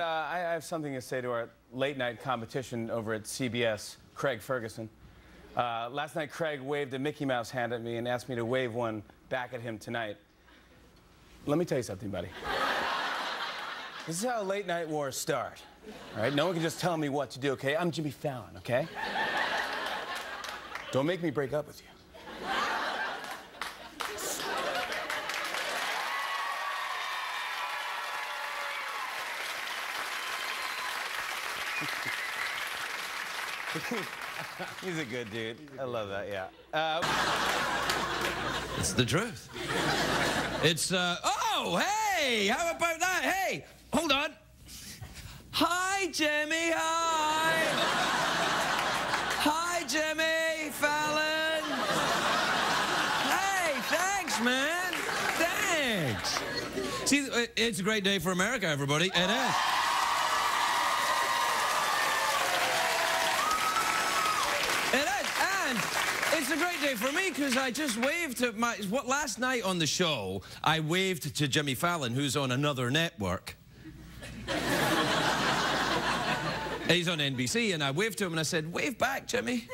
uh, I have something to say to our late night competition over at CBS, Craig Ferguson. Uh, last night, Craig waved a Mickey Mouse hand at me and asked me to wave one back at him tonight. Let me tell you something, buddy. this is how late night wars start. All right? No one can just tell me what to do, okay? I'm Jimmy Fallon, okay? Don't make me break up with you. He's a good dude. I love that, yeah. Uh, it's the truth. It's, uh, oh, hey, how about that? Hey, hold on. Hi, Jimmy, hi. hi, Jimmy Fallon. Hey, thanks, man. Thanks. See, it's a great day for America, everybody. It is. It's a great day for me because I just waved to my. What last night on the show, I waved to Jimmy Fallon, who's on another network. He's on NBC, and I waved to him and I said, "Wave back, Jimmy."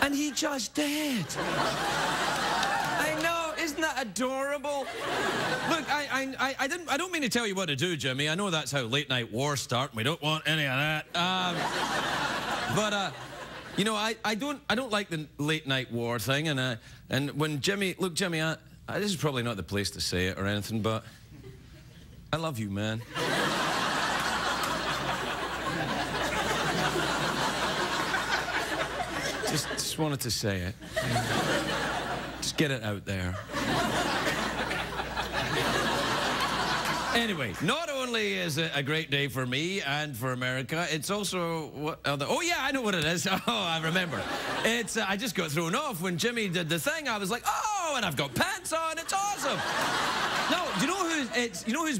and he just did. I know, isn't that adorable? Look, I, I, I, didn't, I don't mean to tell you what to do, Jimmy. I know that's how late night wars start. And we don't want any of that. Um, but. Uh, you know, I, I don't I don't like the late night war thing, and uh, and when Jimmy, look, Jimmy, I, I, this is probably not the place to say it or anything, but I love you, man. just just wanted to say it. Just get it out there. Anyway, not only is it a great day for me and for America, it's also other, oh yeah, I know what it is. Oh, I remember. It's uh, I just got thrown off when Jimmy did the thing. I was like, oh, and I've got pants on. It's awesome. no, do you know who's it's you know who's